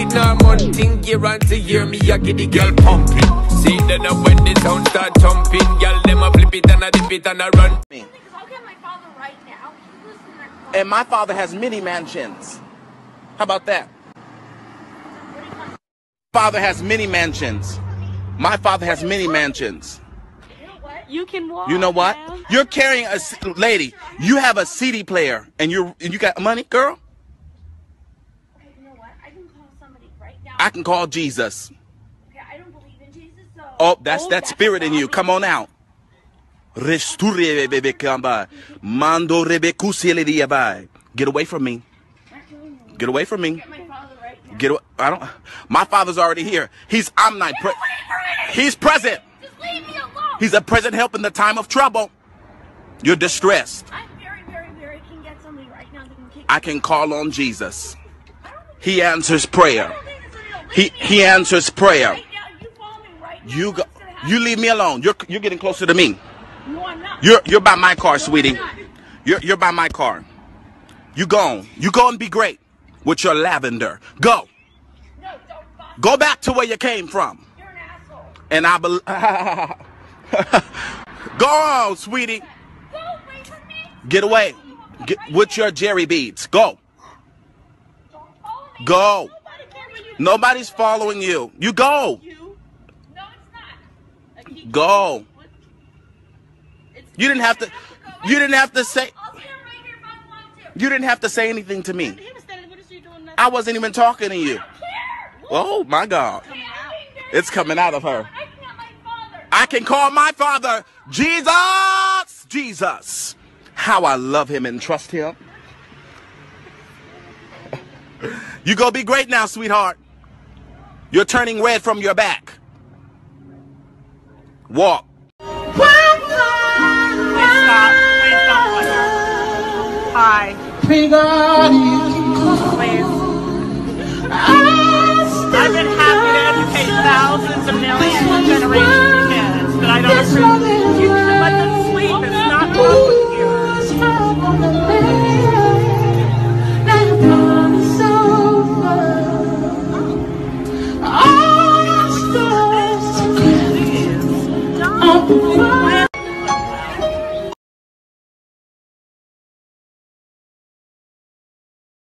need no money. Think you to hear me, I get the girl pumping. See then up when the sound start jumping, girl them a flip it and a dip it and a run. me. Because I'll get my father right now. He lives in that car. And my father has many mansions. How about that? What do you want? Father has many mansions. My father has many mansions. You know what? You can walk. You know what? now. You're carrying a lady. You have a CD player, and you and you got money, girl. Okay, you know what? I can call right now. I can call Jesus. okay, I don't believe in Jesus, so. Oh, that's Oh, that spirit in you. Come on out. Mando. Get away from me. Get away from me. Get my father right now. Get away. I don't. My father's already here. He's omnipresent. He's present. Just leave me alone. He's a present help in the time of trouble. You're distressed. I'm very, very, very. Can get somebody right now that can kick. I can call on Jesus. I don't think. He answers prayer. don't think it's a real. He he answers prayer. You follow me right now. You go. What's gonna happen? You leave me alone. You're you're getting closer to me. No, I'm not. You're you're by my car, sweetie. You're you're by my car. You go. You go and be great with your lavender. Go. No, don't. Fuck. Go back to where you came from. You're an asshole. And I believe. Go on, sweetie. Go away from me. Get away. Get with your Jerry beads. Go. Go. Nobody's following you. You go. Go. You didn't have to you didn't have to say you didn't have to say anything to me. I wasn't even talking to you. Oh my God. It's coming out of her. I can call my father Jesus. Jesus. How I love him and trust him. You go be great now, sweetheart. You're turning red from your back. Walk. Please stop. Please don't put her. Hi. Please.